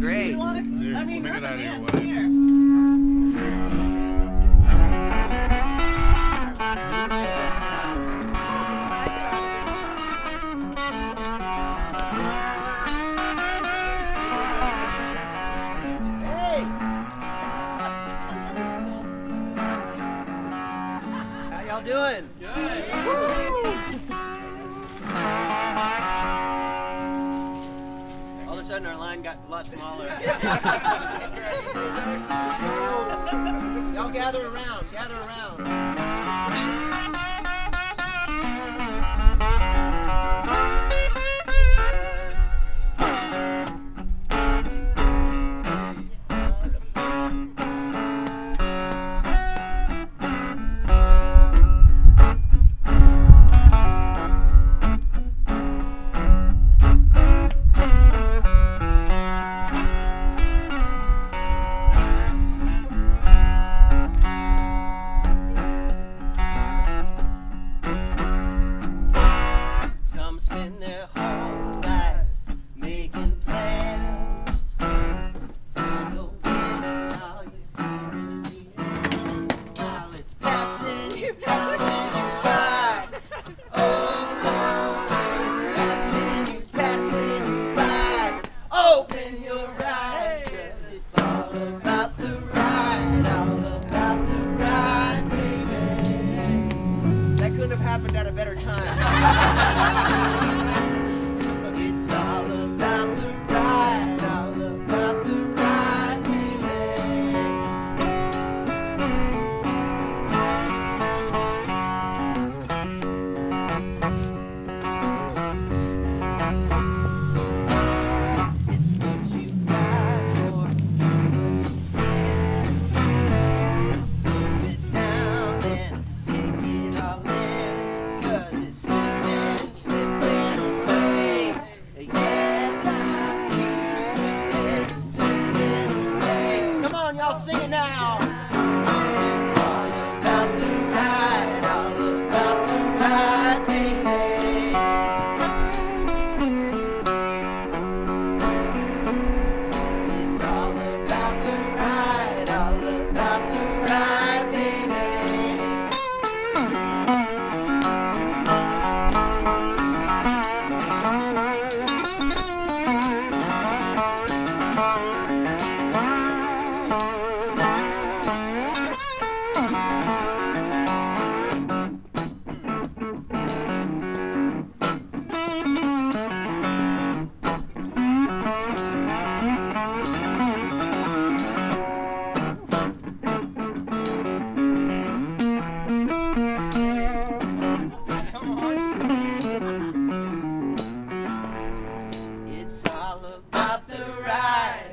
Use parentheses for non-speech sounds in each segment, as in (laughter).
great. Wanna, I mean, we'll make it out of (laughs) doing? Good. Woo! sudden our line got a lot smaller. (laughs) Y'all gather around, gather around. happened at a better time. (laughs) I'll sing it now.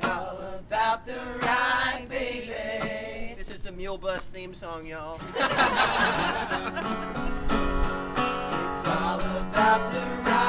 all about the ride, baby. This is the Mule Bus theme song, y'all. (laughs) it's all about the ride.